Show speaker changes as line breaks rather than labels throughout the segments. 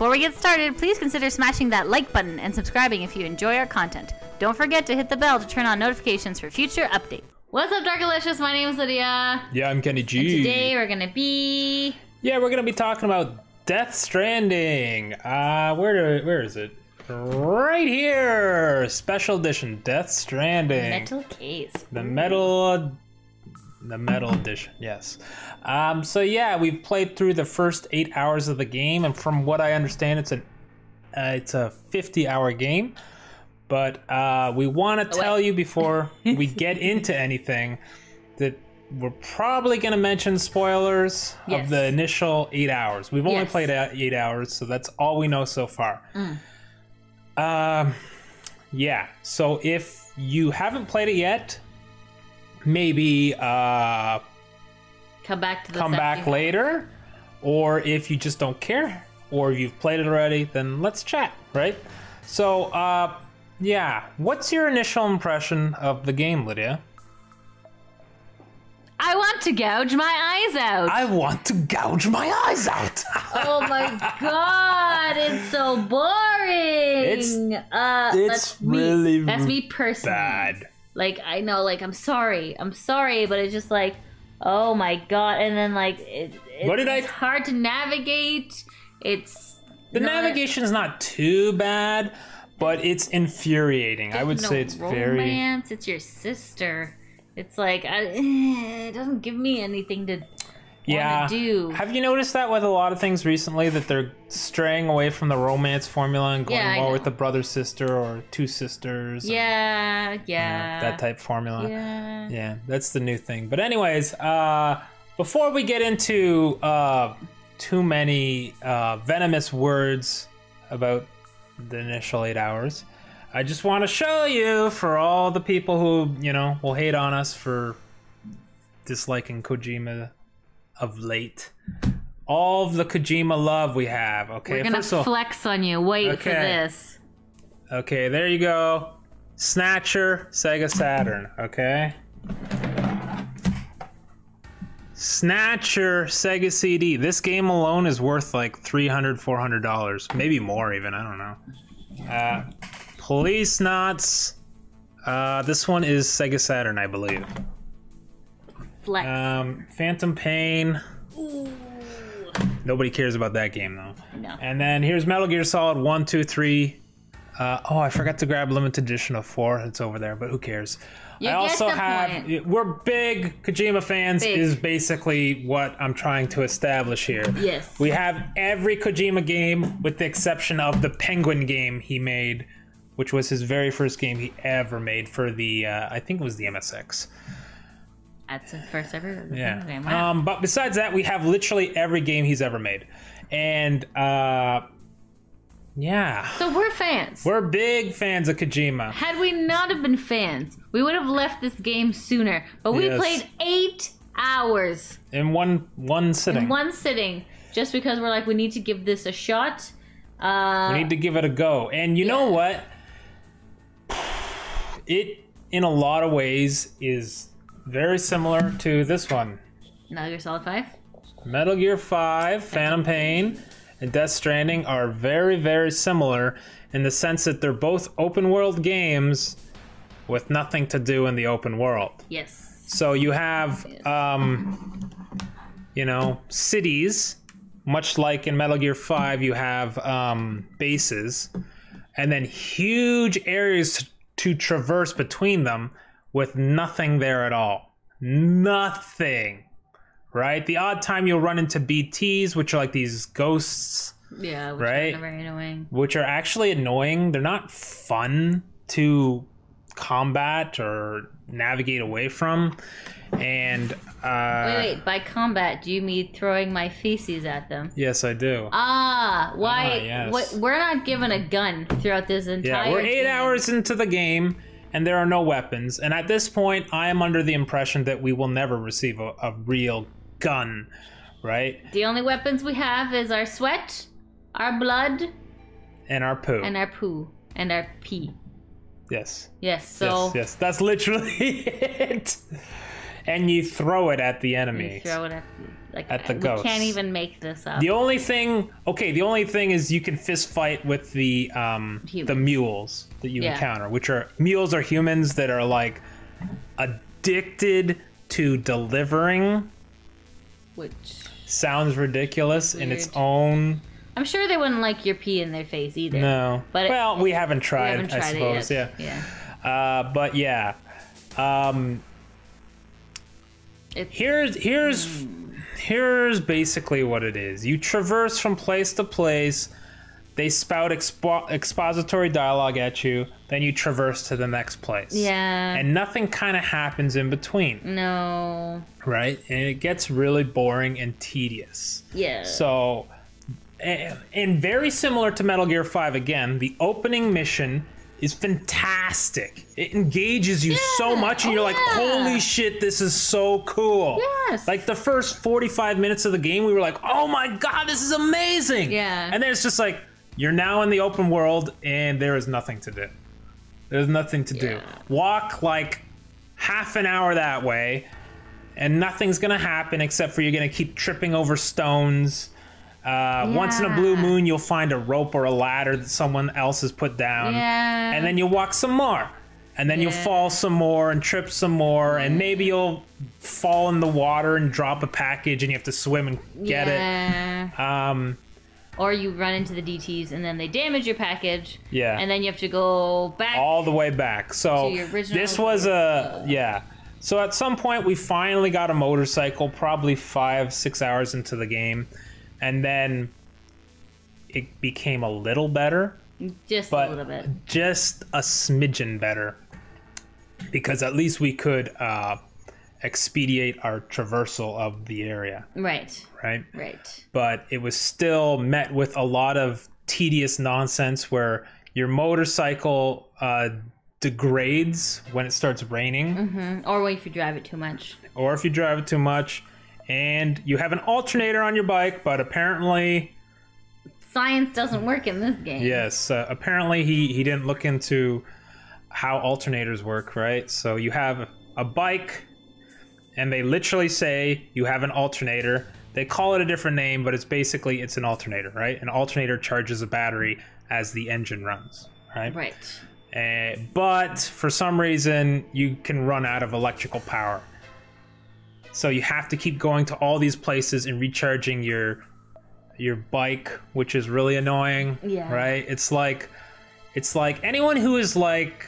Before we get started, please consider smashing that like button and subscribing if you enjoy our content. Don't forget to hit the bell to turn on notifications for future updates. What's up, Dorkalicious? My name is Lydia.
Yeah, I'm Kenny G.
Today we're gonna be
Yeah, we're gonna be talking about Death Stranding. Uh, where do, where is it? Right here, special edition, Death Stranding.
Metal Case.
The metal, the metal edition. Yes. Um, so yeah, we've played through the first eight hours of the game, and from what I understand, it's an uh, it's a 50 hour game. But uh, we want to tell
wait.
you before we get into anything that we're probably going to mention spoilers
Yes.
of the initial eight hours. We've only
Yes.
played uh, eight hours, so that's all we know so far. Um, yeah. So if you haven't played it yet, maybe uh,
Come back to the
come back later, or if you just don't care, or you've played it already, then let's chat, right? So, uh, yeah. What's your initial impression of the game, Lydia?
I want to gouge my eyes out.
I want to gouge my eyes out.
oh my god, it's so boring.
It's-
uh,
it's
that's me.
really
That's me personally.
Bad.
Like I know, like I'm sorry, I'm sorry, but it's just like, oh my god, and then like it, it
What did I-
it's hard to navigate. It's
The
not-
navigation's not too bad, but it's infuriating. I would
no
say it's very.
romance. It's your sister. It's like I, it doesn't give me anything to
yeah.
do.
Have you noticed that with a lot of things recently that they're straying away from the romance formula and going
Yeah,
more with the brother sister or two sisters? and,
Yeah,
you know,
yeah,
that type formula.
Yeah.
Yeah, that's the new thing. But anyways, uh, before we get into uh, too many uh, venomous words about the initial eight hours, I just want to show you for all the people who you know will hate on us for disliking Kojima of late. All of the Kojima love we have. Okay,
We're gonna
first of all,
flex on you. Wait for
Okay.
this.
Okay, there you go. Snatcher, Sega Saturn, okay? Snatcher, Sega CD. This game alone is worth like $300, $400. Maybe more even, I don't know. Uh, Policenauts. Uh, this one is Sega Saturn, I believe.
Flex.
Um, Phantom Pain. Nobody cares about that game though.
no.
And then here's Metal Gear Solid 1, 2, 3. Uh, oh, I forgot to grab limited edition of 4. It's over there, but who cares?
You
I also
the
have.
point.
We're big Kojima fans,
Big.
is basically what I'm trying to establish here.
Yes.
We have every Kojima game with the exception of the Penguin game he made, which was his very first game he ever made for the, uh, I think it was the MSX.
That's the first ever.
Yeah.
Okay, wow.
Um, but besides that, we have literally every game he's ever made. And, uh, yeah.
so we're fans.
We're big fans of Kojima.
Had we not have been fans, we would have left this game sooner. But we
Yes.
played eight hours
In one one sitting.
in one sitting just because we're like, we need to give this a shot. Uh,
we need to give it a go. And you know what? It in a lot of ways is very similar to this one.
Metal Gear Solid 5?
Metal Gear 5, Phantom Pain, and Death Stranding are very, very similar in the sense that they're both open world games with nothing to do in the open world.
Yes.
So you have, um, you know, cities, much like in Metal Gear 5, you have um, bases, and then huge areas to, to traverse between them with nothing there at all. Nothing. Right? The odd time you'll run into BTs, which are like these ghosts,
Yeah, which
Right.
are very annoying.
which are actually annoying. They're not fun to combat or navigate away from. And uh,
Wait, wait. By combat, do you mean throwing my feces at them?
yes, I do.
Ah, why?
Ah, yes.
What? We're not given a gun throughout this entire.
Yeah, we're eight
game.
hours into the game, and there are no weapons. And at this point, I am under the impression that we will never receive a, a real gun, right?
The only weapons we have is our sweat, our blood,
And our poo.
and our poo, and our pee.
yes.
Yes. So
yes, yes, that's literally it. And you throw it at the
you
enemy.
throw it at. Like
At the
we
ghosts.
can't even make this up.
The only thing, okay, the only thing is you can fist fight with the um the mules that you
Yeah.
encounter, which are mules are humans that are like addicted to delivering.
Which
Sounds ridiculous in its own.
I'm sure they wouldn't like your pee in their face either.
No,
But it-
well, we haven't
we
tried.
haven't
I
tried
suppose,
it yet.
yeah.
Yeah.
Uh, but yeah, um,
It's,
here's here's here's basically what it is. You traverse from place to place. They spout expo- expository dialogue at you. Then you traverse to the next place.
yeah.
And nothing kind of happens in between,
no.
right? And it gets really boring and tedious.
Yeah.
So, and, and very similar to Metal Gear 5 again, the opening mission is fantastic. It engages you so much, and
Oh,
you're like,
yeah.
holy shit, this is so cool.
Yes.
Like the first 45 minutes of the game, we were like, oh my god, this is amazing.
Yeah.
And then it's just like, you're now in the open world, and there is nothing to do. There's nothing to do. Walk like half an hour that way, and nothing's gonna happen except for you're gonna keep tripping over stones. Uh, Once in a blue moon, you'll find a rope or a ladder that someone else has put down,
Yeah.
and then you'll walk some more, and then you'll fall some more and trip some more, and maybe you'll fall in the water and drop a package, and you have to swim and get
yeah.
it. Um,
Or you run into the BTs and then they damage your package.
Yeah.
And then you have to go back.
all the way back. So
To your original-
this was a yeah. So at some point we finally got a motorcycle, probably five six hours into the game, and then it became a little better,
just a little bit.
just a smidgen better, because at least we could uh, expedite our traversal of the area,
Right.
right?
Right.
but it was still met with a lot of tedious nonsense where your motorcycle uh, degrades when it starts raining,
Mm, Or if you drive it too much.
or if you drive it too much, and you have an alternator on your bike, but apparently,
Science doesn't work in this game.
yes, uh, apparently he, he didn't look into how alternators work, right? So you have a bike, and they literally say you have an alternator. They call it a different name, but it's basically it's an alternator, right? An alternator charges a battery as the engine runs, right?
Right.
Uh, but for some reason, you can run out of electrical power. So you have to keep going to all these places and recharging your your bike, which is really annoying.
Yeah.
Right? It's like it's like anyone who is like,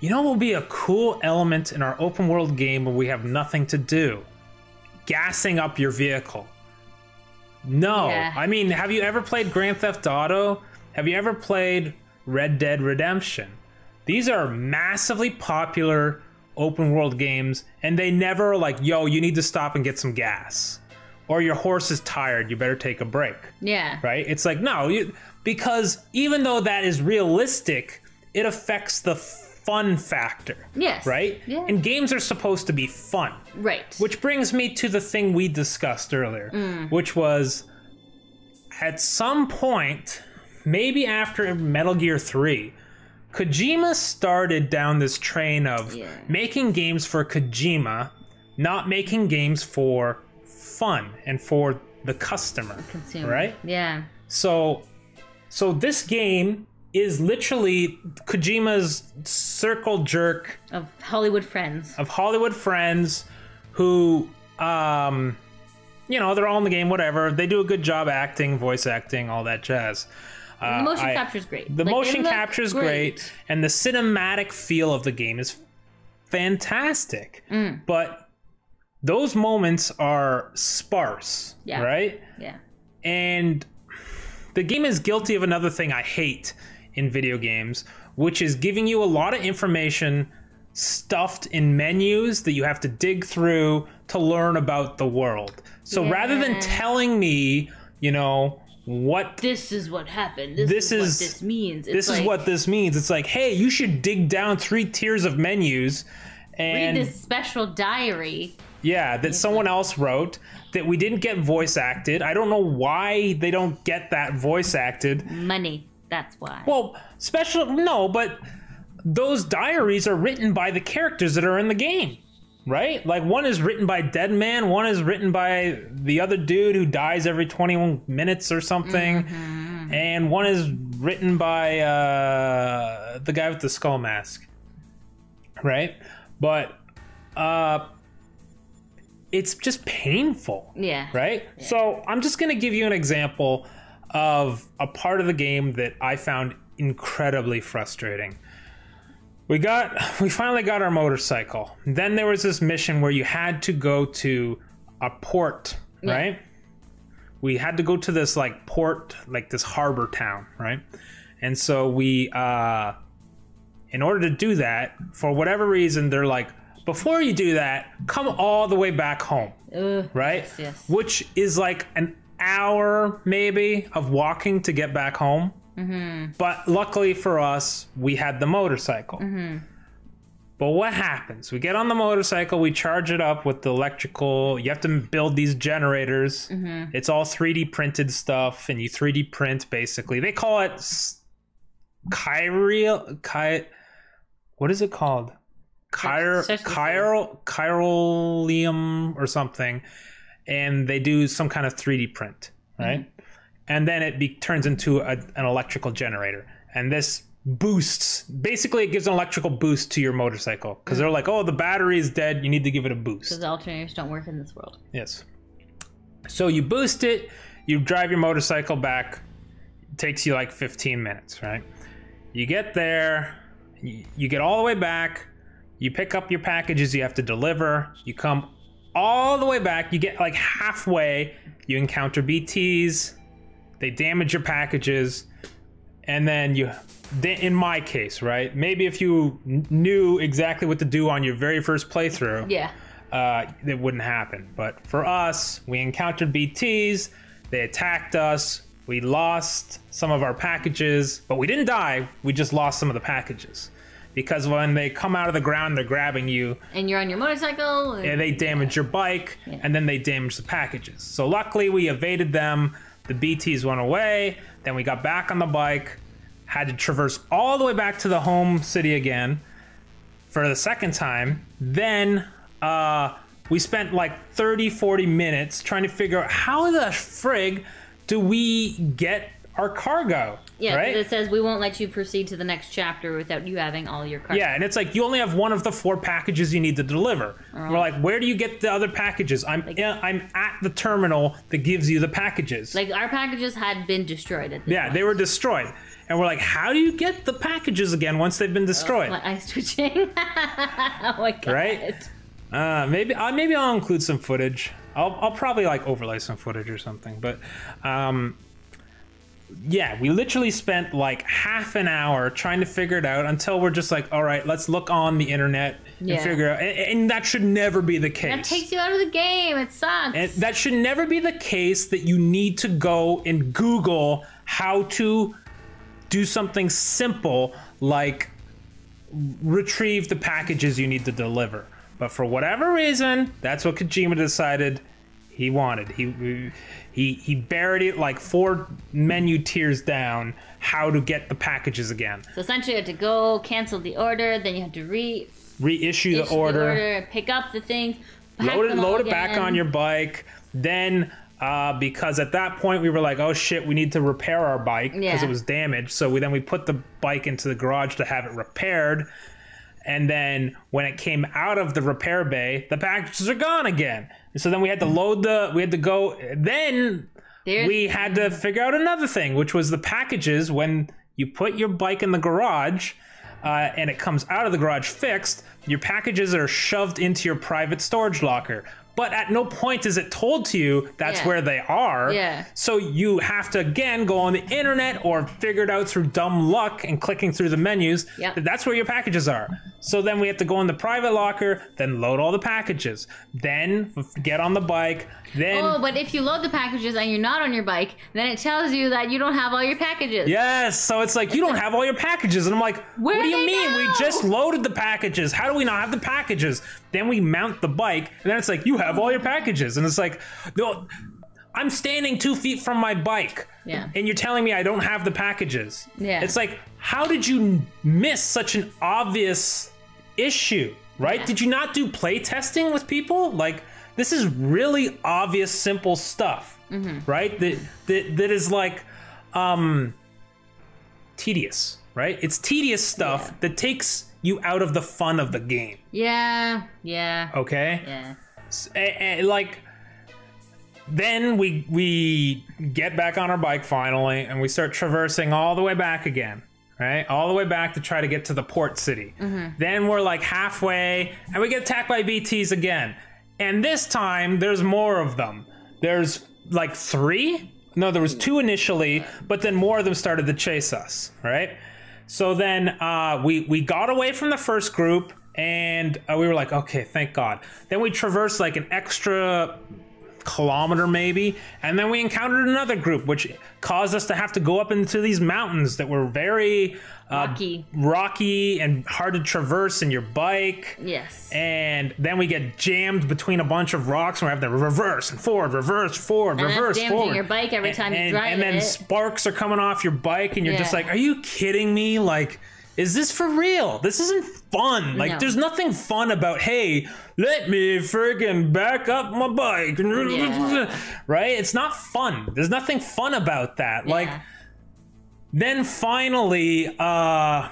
you know, what will be a cool element in our open world game where we have nothing to do, gassing up your vehicle. No,
Yeah.
I mean, have you ever played Grand Theft Auto? Have you ever played Red Dead Redemption? These are massively popular open world games, and they never like, yo, you need to stop and get some gas. Or your horse is tired, you better take a break
Yeah.
right? It's like no, you, because even though that is realistic, it affects the fun factor,
Yes.
right?
Yeah.
And games are supposed to be fun.
right.
Which brings me to the thing we discussed earlier,
Mm.
which was at some point, maybe after Metal Gear 3, Kojima started down this train of
Yeah.
making games for Kojima, not making games for fun and for the customer,
Consumer.
right?
Yeah.
So, so this game is literally Kojima's circle jerk
Of Hollywood friends.
of Hollywood friends who, um, you know, they're all in the game, whatever. They do a good job acting, voice acting, all that jazz. Uh,
the motion
I-
capture is great.
The
Like,
motion capture is great. and the cinematic feel of the game is fantastic.
Mm.
But those moments are sparse,
Yeah.
right?
Yeah.
And the game is guilty of another thing I hate in video games, which is giving you a lot of information stuffed in menus that you have to dig through to learn about the world. So rather than telling me, you know, what
This is what happened. This,
This
is,
is-
what this means. It's
this is what this means. It's like, hey, you should dig down three tiers of menus and
read this special diary.
Yeah, that someone else wrote that we didn't get voice acted. I don't know why they don't get that voice acted.
Money. That's why.
Well, special no, but those diaries are written by the characters that are in the game. Right? Like one is written by Dead Man, one is written by the other dude who dies every 21 minutes or something, and one is written by uh, the guy with the skull mask, right? But uh, it's just painful
Yeah.
right? So I'm just going to give you an example of a part of the game that I found incredibly frustrating. We got we finally got our motorcycle. Then there was this mission where you had to go to a port, right? We had to go to this like port, like this harbor town, right? And so we uh in order to do that, for whatever reason, they're like, before you do that, come all the way back home
Ugh.
right?
yes.
Which is like an hour maybe of walking to get back home.
Mm-hmm.
But luckily for us, we had the motorcycle.
Mm-hmm.
But what happens? We get on the motorcycle, we charge it up with the electrical. You have to build these generators.
Mm-hmm.
It's all 3D printed stuff, and you 3D print basically. They call it chiral. Chi, what is it called? Chir,
Starts with a C.
chiral, chiralium or something, and they do some kind of 3D print, right? And then it be, turns into a, an electrical generator, and this boosts. Basically, it gives an electrical boost to your motorcycle because they're like, "Oh, the battery is dead. You need to give it a boost."
Because the alternators don't work in this world.
Yes. So you boost it, you drive your motorcycle back. It takes you like 15 minutes, right? You get there, you, you get all the way back, you pick up your packages you have to deliver, you come all the way back, you get like halfway, you encounter BTs, they damage your packages, and then you in my case, right? Maybe if you kn- knew exactly what to do on your very first playthrough,
Yeah.
uh, it wouldn't happen. But for us, we encountered BTs, they attacked us, we lost some of our packages, but we didn't die, we just lost some of the packages. Because when they come out of the ground, they're grabbing you,
And you're on your motorcycle.
and they damage your bike, and then they damage the packages. So luckily, we evaded them. The BTs went away. Then we got back on the bike, had to traverse all the way back to the home city again for the second time. Then uh, we spent like 30, 40 minutes trying to figure out how the frig do we get our cargo?
yeah,
right?
it says we won't let you proceed to the next chapter without you having all your cargo.
Yeah, and it's like you only have one of the four packages you need to deliver. We're like, where do you get the other packages? I'm yeah, I'm at the terminal that gives you the packages.
Like our packages had been destroyed at
yeah, they were destroyed, and we're like, how do you get the packages again once they've been destroyed?
My eyes twitching. oh my god.
Right? Uh, maybe uh, maybe I'll include some footage. I'll I'll probably like overlay some footage or something. But um, yeah, we literally spent like half an hour trying to figure it out until we're just like, all right, let's look on the internet
Yeah.
and figure out. And, and that should never be the case.
That takes you out of the game. It sucks.
And that should never be the case that you need to go and Google how to do something simple like retrieve the packages you need to deliver. But for whatever reason, that's what Kojima decided he wanted. He he he buried it like four menu tiers down how to get the packages again.
so essentially, you had to go cancel the order, then you had to re
Reissue
issue
the order.
pick up the things,
load it, load it back on your bike. Then, uh, because at that point we were like, oh shit, we need to repair our bike because
Yeah.
it was damaged. So we then we put the bike into the garage to have it repaired. And then when it came out of the repair bay, the packages are gone again. So then we had to load the, we had to go. Then
There's-
we had to figure out another thing, which was the packages when you put your bike in the garage. Uh, and it comes out of the garage fixed, your packages are shoved into your private storage locker. But at no point is it told to you that's
Yeah.
where they are.
Yeah.
So you have to again go on the internet or figure it out through dumb luck and clicking through the menus.
Yep.
that That's where your packages are. So then we have to go in the private locker, then load all the packages, then get on the bike, then
Oh, but if you load the packages and you're not on your bike, then it tells you that you don't have all your packages.
Yes, so it's like you don't have all your packages, and I'm like,
Where
what do you mean? We just loaded the packages. How do we not have the packages? Then we mount the bike, and then it's like you have all your packages, and it's like, no, I'm standing two feet from my bike,
Yeah.
and you're telling me I don't have the packages.
Yeah.
it's like, how did you miss such an obvious issue? right?
Yeah.
Did you not do play testing with people? Like this is really obvious, simple stuff,
Mm-hmm.
right? That that that is like um tedious, right? It's tedious stuff
Yeah.
that takes you out of the fun of the game.
Yeah. Yeah.
Okay,
Yeah.
A- a- like then we we get back on our bike finally and we start traversing all the way back again right all the way back to try to get to the port city then we're like halfway and we get attacked by bts again and this time there's more of them. There's like three? No there was two initially but then more of them started to chase us right? So then uh, we we got away from the first group, and uh, we were like, okay, thank God. Then we traversed like an extra kilometer maybe, and then we encountered another group, which caused us to have to go up into these mountains that were very uh,
Rocky.
rocky and hard to traverse in your bike.
Yes.
And then we get jammed between a bunch of rocks, and we have to reverse and forward, reverse, forward,
And
reverse,
damaging
forward.
your bike every time you
and,
drive
And then
it.
sparks are coming off your bike, and you're just like, "Are you kidding me? Like, is this for real? This isn't fun. Like,
No.
there's nothing fun about, hey, let me friggin' back up my bike,
Yeah.
right? It's not fun. There's nothing fun about that. Like, then finally, uh,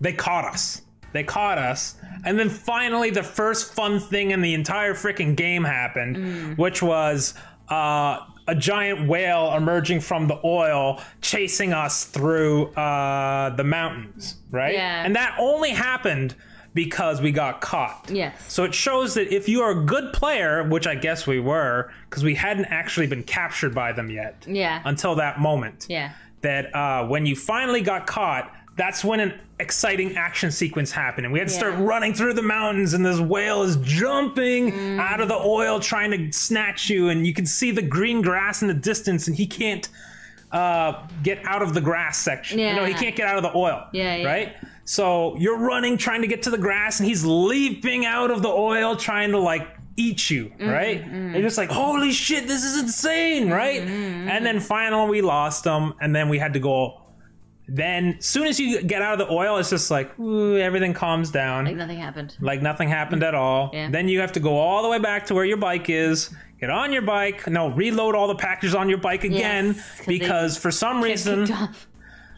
they caught us. They caught us. And then finally, the first fun thing in the entire freaking game happened,
Mm.
which was uh, a giant whale emerging from the oil chasing us through uh, the mountains, right?
Yeah.
And that only happened because we got caught.
Yes.
So it shows that if you are a good player, which I guess we were, because we hadn't actually been captured by them yet
Yeah.
until that moment
yeah.
that uh, when you finally got caught, that's when an exciting action sequence happened. And we had to start running through the mountains, and this whale is jumping
Mm.
out of the oil trying to snatch you. And you can see the green grass in the distance, and he can't uh, get out of the grass section. You know, he can't get out of the oil.
Yeah, yeah.
Right? So you're running, trying to get to the grass, and he's leaping out of the oil, trying to like eat you,
Mm,
right? And you're just like, holy shit, this is insane, right?
Mm,
And then finally we lost him, and then we had to go. Then, soon as you get out of the oil, it's just like ooh, everything calms down,
Like nothing happened.
Like nothing happened at all.
Yeah.
Then you have to go all the way back to where your bike is, get on your bike, no, reload all the packages on your bike again
they
because for some reason,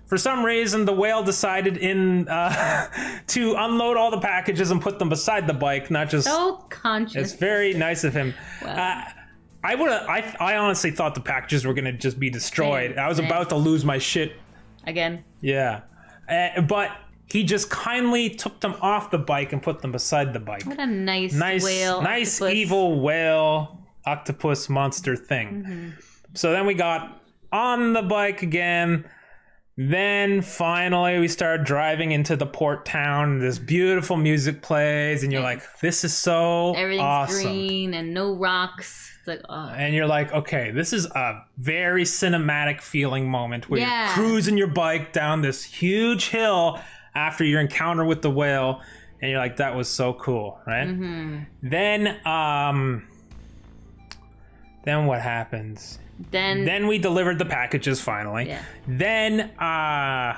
for some reason, the whale decided in uh, to unload all the packages and put them beside the bike, not just.
So conscious.
It's very nice of him.
Wow.
Uh, I would. I. I honestly thought the packages were gonna just be destroyed.
Same,
I was
same.
about to lose my shit.
Again.
Yeah, uh, but he just kindly took them off the bike and put them beside the bike.
What a nice,
Nice,
whale.
nice
octopus.
evil whale octopus monster thing.
Mm-hmm.
So then we got on the bike again. Then finally we start driving into the port town. This beautiful music plays, and you're like, "This is so
Everything's
awesome."
green and no rocks. It's like, oh.
and you're like, okay, this is a very cinematic feeling moment where
Yeah.
you're cruising your bike down this huge hill after your encounter with the whale, and you're like, that was so cool, right?
Mm-hmm.
Then, um, then what happens?
Then,
Then we delivered the packages finally.
Yeah.
Then, uh,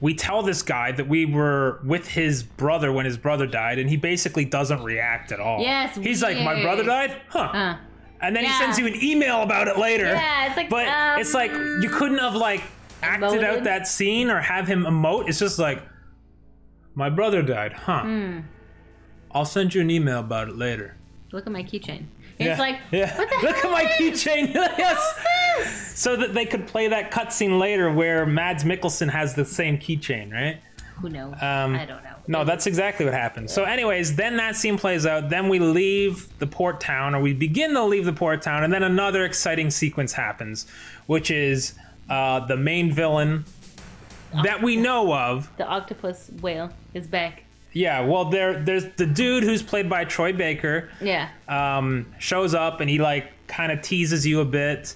we tell this guy that we were with his brother when his brother died, and he basically doesn't react at all.
Yeah, it's
He's like, my brother died? Huh.
uh,
And then he sends you an email about it later.
yeah, it's like,
But
um,
it's like you couldn't have like acted out that scene or have him emote. It's just like my brother died, huh?
Hmm.
I'll send you an email about it later.
look at my keychain.
Yeah,
It's like,
yeah.
what the
Look at my keychain. yes. So that they could play that cutscene later where Mads Mikkelsen has the same keychain, right?
Who knows?
Um,
I don't know.
No, that's exactly what happens. So, anyways, then that scene plays out. Then we leave the port town, or we begin to leave the port town, and then another exciting sequence happens, which is uh, the main villain that we know of.
the octopus whale is back.
Yeah, well, there, there's the dude who's played by Troy Baker
Yeah.
um, shows up, and he like kind of teases you a bit,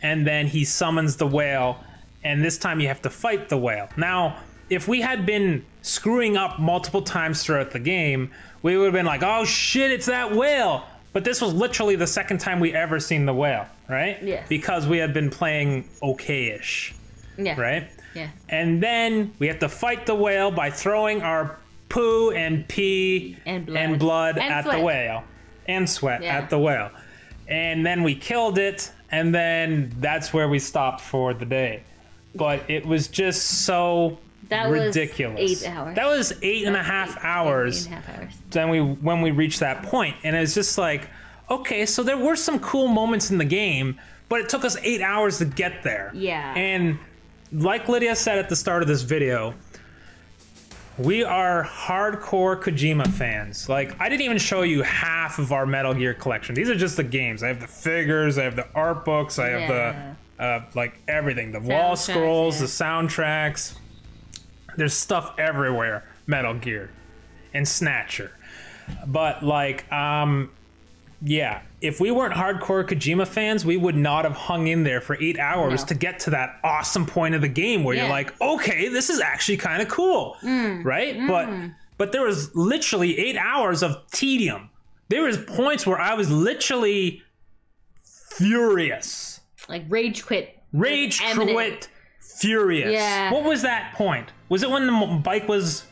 and then he summons the whale, and this time you have to fight the whale. Now, if we had been screwing up multiple times throughout the game, we would have been like, "Oh shit, it's that whale!" But this was literally the second time we ever seen the whale, right?
Yes.
Because we had been playing okayish,
Yeah.
right?
Yeah.
And then we have to fight the whale by throwing our poo and pee
And blood.
and blood
And
at
sweat.
the whale and sweat
Yeah.
at the whale. And then we killed it, and then that's where we stopped for the day. But it was just so
That was
ridiculous.
eight hours.
That was eight and a half
Eight-
hours
Eight and a half hours.
then we when we reached that point and it's just like okay so there were some cool moments in the game but it took us eight hours to get there
Yeah.
and like lydia said at the start of this video we are hardcore kojima fans. Like i didn't even show you half of our metal gear collection. These are just the games. I have the figures i have the art books i have
Yeah.
the uh, like everything. The wall scrolls
yeah.
the soundtracks. There's stuff everywhere. Metal gear and snatcher. But like um yeah. If we weren't hardcore kojima fans we would not have hung in there for eight hours
No.
to get to that awesome point of the game where you're
Mm.
like okay this is actually kind of cool right? But but there was literally eight hours of tedium. There was points where i was literally furious.
Like rage quit.
rage quit furious.
Yeah.
what was that point? Was it when the bike was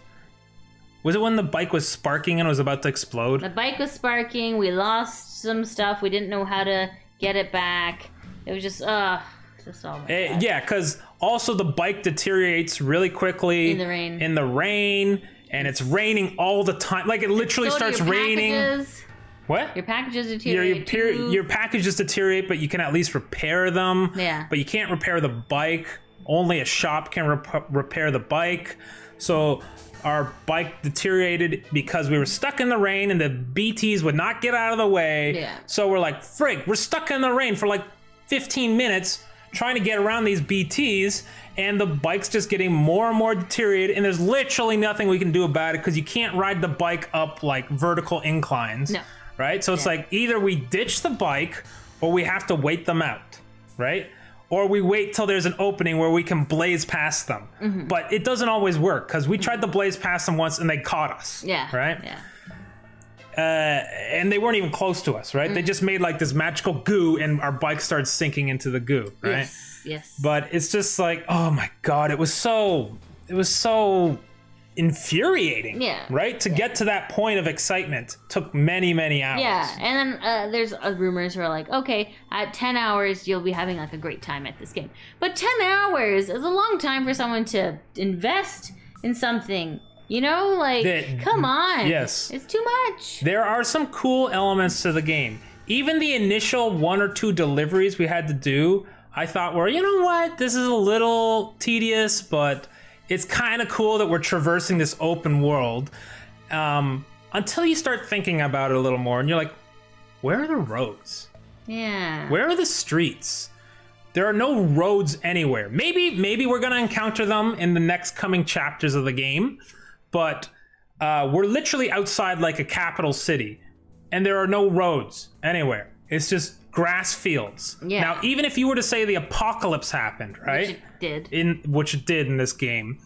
was it when the bike was sparking and was about to explode
The bike was sparking. We lost some stuff. We didn't know how to get it back. It was just, uh, just all
Eh, yeah, because also the bike deteriorates really quickly
In the rain.
In the rain, and it's raining all the time. Like it literally
So
starts
your
raining.
Packages,
What?
your packages
Your
deteriorate.
your, per-
too.
your packages deteriorate, but you can at least repair them.
Yeah.
But you can't repair the bike. Only a shop can rep- repair the bike. So our bike deteriorated because we were stuck in the rain and the BTs would not get out of the way.
Yeah.
So we're like, frig, we're stuck in the rain for like 15 minutes trying to get around these BTs, and the bike's just getting more and more deteriorated, and there's literally nothing we can do about it because you can't ride the bike up like vertical inclines.
No.
Right? So it's
Yeah.
like either we ditch the bike or we have to wait them out. Right? Or we wait till there's an opening where we can blaze past them.
Mm-hmm.
But it doesn't always work because we tried to blaze past them once and they caught us.
yeah.
Right?
Yeah.
uh, and they weren't even close to us, right? They just made like this magical goo, and our bike started sinking into the goo, right?
Yes. Yes.
But it's just like, oh my god, it was so, it was so infuriating,
Yeah.
right? To get to that point of excitement took many, many hours.
Yeah, and then uh, there's uh, rumors who are like, okay, at 10 hours, you'll be having like a great time at this game. But 10 hours is a long time for someone to invest in something. You know, like,
That-
come on.
yes.
It's too much.
There are some cool elements to the game. Even the initial one or two deliveries we had to do, I thought were, you know what, this is a little tedious, but it's kind of cool that we're traversing this open world. Um, until you start thinking about it a little more, and you're like, where are the roads?
Yeah.
Where are the streets? There are no roads anywhere. Maybe maybe we're gonna encounter them in the next coming chapters of the game, but uh, we're literally outside like a capital city, and there are no roads anywhere. It's just grass fields.
Yeah.
Now, even if you were to say the apocalypse happened, right?
Which it did.
in which it did in this game,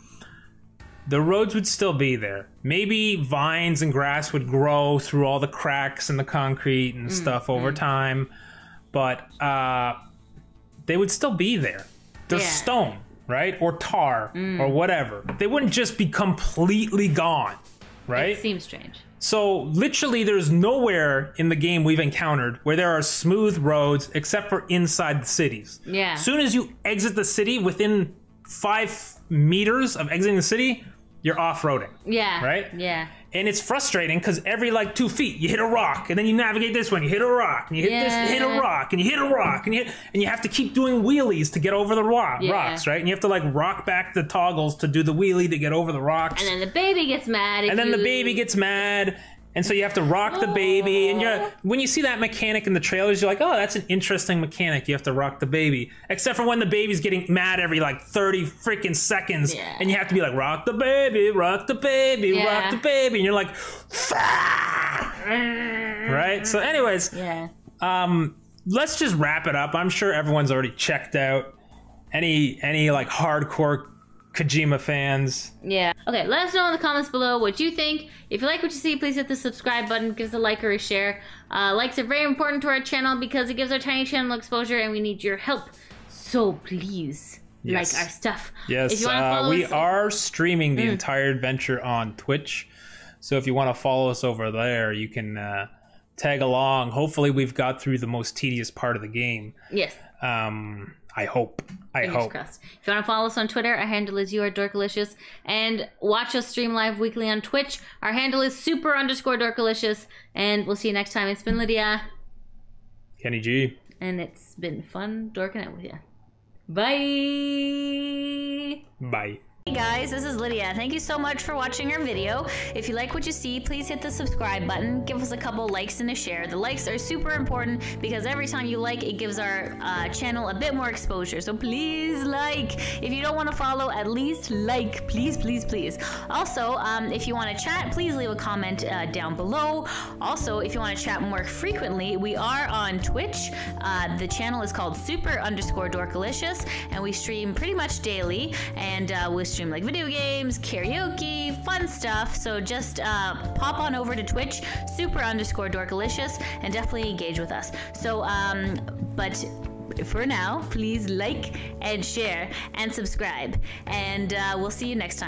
the roads would still be there. Maybe vines and grass would grow through all the cracks in the concrete
Mm,
and stuff over time, but uh, they would still be there. They're
Yeah. Mm.
stone, right, or tar or whatever. They wouldn't just be completely gone, right?
It seems strange.
So literally, there's nowhere in the game we've encountered where there are smooth roads except for inside the cities.
Yeah.
As soon as you exit the city, within five meters of exiting the city, you're off-roading,
Yeah.
Right?
Yeah.
And it's frustrating because every like two feet you hit a rock, and then you navigate this one, you hit a rock, and you hit this,
Yeah.
hit a rock, and you hit a rock, and you hit, and you have to keep doing wheelies to get over the rock,
Yeah.
rocks, right? And you have to like rock back the toggles to do the wheelie to get over the rocks
And then the baby gets mad.
And then the baby gets mad and so you have to rock the baby and you're when you see that mechanic in the trailers you're like oh that's an interesting mechanic you have to rock the baby except for when the baby's getting mad every like 30 freaking seconds
Yeah.
and you have to be like rock the baby rock the baby
Yeah.
rock the baby and you're like "Fah!" right so anyways
Yeah.
um let's just wrap it up i'm sure everyone's already checked out any any like hardcore kojima fans
Yeah. Okay, let us know in the comments below what you think. If you like what you see, please hit the subscribe button, give us a like or a share. Uh, likes are very important to our channel because it gives our tiny channel exposure and we need your help. So please
Yes.
like our stuff.
Yes,
If you wanna
uh, we
us-
are streaming the entire adventure on Twitch. So if you want to follow us over there, you can uh, tag along. Hopefully, we've got through the most tedious part of the game.
Yes.
Um, I hope. I
Fingers
hope.
crossed. If you want to follow us on Twitter, our handle is you are dorkalicious, and watch us stream live weekly on Twitch. Our handle is super underscore dorkalicious, and we'll see you next time. It's been Lydia,
Kenny G.
and it's been fun dorking out with you. Bye.
Bye.
Hey guys, this is Lydia. Thank you so much for watching our video. If you like what you see, please hit the subscribe button. Give us a couple likes and a share. The likes are super important because every time you like, it gives our uh, channel a bit more exposure. So please like. If you don't want to follow, at least like. Please, please, please. Also, um, if you want to chat, please leave a comment uh, down below. Also, if you want to chat more frequently, we are on Twitch. Uh, the channel is called super underscore dorkalicious, and we stream pretty much daily. And uh, we stream like video games, karaoke, fun stuff. So just uh, pop on over to Twitch, super underscore dorkalicious, and definitely engage with us. So, um, but for now, please like and share and subscribe. And uh, we'll see you next time.